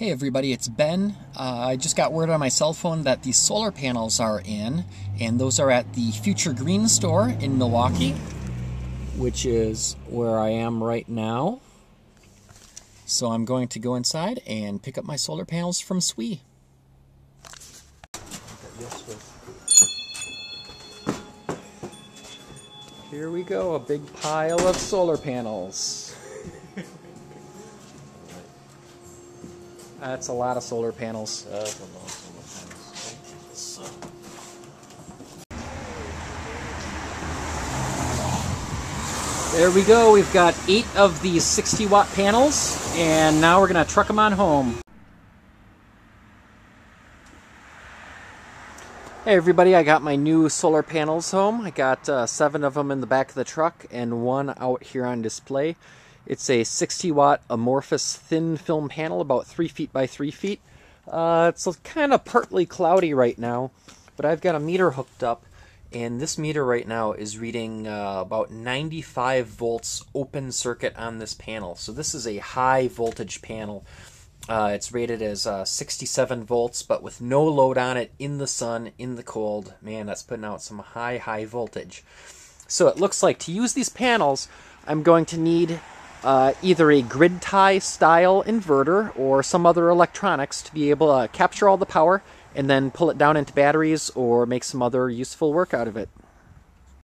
Hey everybody, it's Ben. Uh, I just got word on my cell phone that the solar panels are in, and those are at the Future Green store in Milwaukee, which is where I am right now. So I'm going to go inside and pick up my solar panels from SWE. Here we go, a big pile of solar panels. That's a lot of solar panels. There we go. We've got eight of these 60 watt panels, and now we're going to truck them on home. Hey everybody, I got my new solar panels home. I got uh, seven of them in the back of the truck and one out here on display. It's a 60 watt amorphous thin film panel, about 3 feet by 3 feet. Uh, it's kind of partly cloudy right now, but I've got a meter hooked up, and this meter right now is reading uh, about 95 volts open circuit on this panel. So this is a high voltage panel. Uh, it's rated as uh, 67 volts, but with no load on it in the sun, in the cold. Man, that's putting out some high, high voltage. So it looks like to use these panels, I'm going to need uh, either a grid tie style inverter or some other electronics to be able to capture all the power and then pull it down into batteries or make some other useful work out of it.